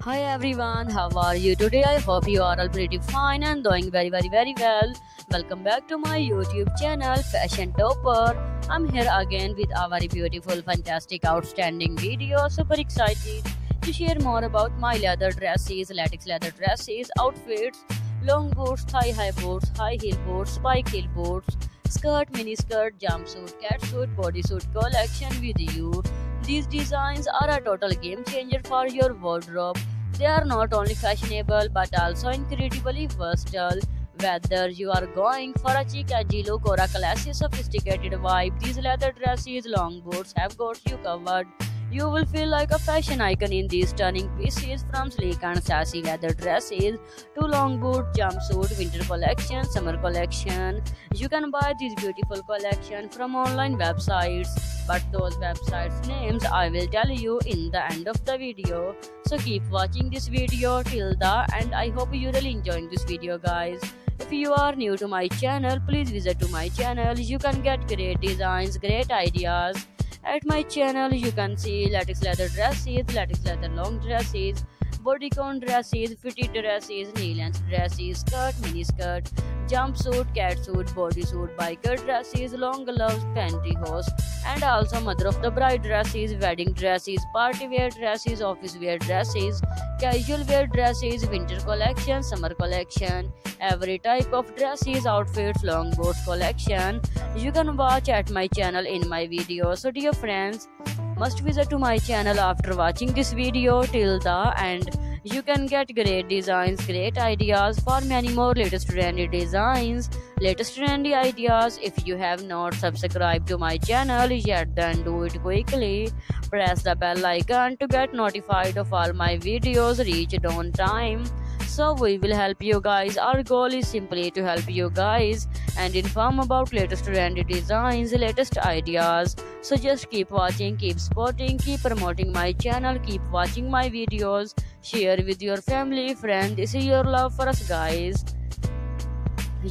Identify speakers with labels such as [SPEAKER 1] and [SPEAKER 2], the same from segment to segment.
[SPEAKER 1] Hi everyone, how are you today? I hope you are all pretty fine and doing very very very well. Welcome back to my YouTube channel Fashion Topper. I'm here again with a very beautiful, fantastic, outstanding video. Super excited to share more about my leather dresses, latex leather dresses, outfits, long boots, thigh high boots, high heel boots, spike heel boots, skirt, mini skirt, jumpsuit, catsuit, bodysuit collection with you. These designs are a total game changer for your wardrobe. They are not only fashionable but also incredibly versatile. Whether you are going for a chic edgy look or a classy sophisticated vibe, these leather dresses, long boots have got you covered. You will feel like a fashion icon in these stunning pieces from sleek and sassy leather dresses to long boot, jumpsuit, winter collection, summer collection. You can buy these beautiful collection from online websites, but those websites names I will tell you in the end of the video. So keep watching this video till the end. I hope you really enjoying this video guys. If you are new to my channel, please visit to my channel. You can get great designs, great ideas at my channel, you can see latex leather dresses, latex leather long dresses, bodycon dresses, fitted dresses, knee length dresses, skirt, mini skirt, jumpsuit, catsuit, bodysuit, biker dresses, long gloves, pantyhose, and also mother of the bride dresses, wedding dresses, party wear dresses, office wear dresses, casual wear dresses, winter collection, summer collection, every type of dresses, outfits, long boats collection. You can watch at my channel in my video. So dear friends, must visit to my channel after watching this video till the end. You can get great designs, great ideas for many more latest trendy designs, latest trendy ideas. If you have not subscribed to my channel yet, then do it quickly. Press the bell icon to get notified of all my videos reached on time so we will help you guys. Our goal is simply to help you guys and inform about latest trendy designs latest ideas. So just keep watching keep supporting keep promoting my channel keep watching my videos. Share with your family friends. This is your love for us guys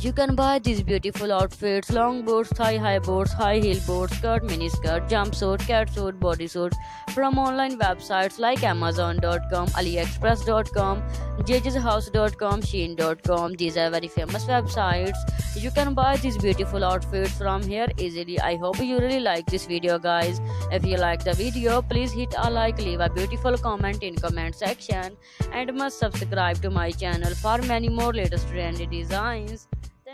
[SPEAKER 1] you can buy these beautiful outfits long boots, thigh high boots, high heel boots, skirt, mini skirt, jumpsuit, catsuit, bodysuit from online websites like Amazon.com, AliExpress.com, JJ'sHouse.com, Shein.com. These are very famous websites. You can buy these beautiful outfits from here easily. I hope you really like this video, guys. If you like the video, please hit a like, leave a beautiful comment in comment section, and must subscribe to my channel for many more latest trendy designs.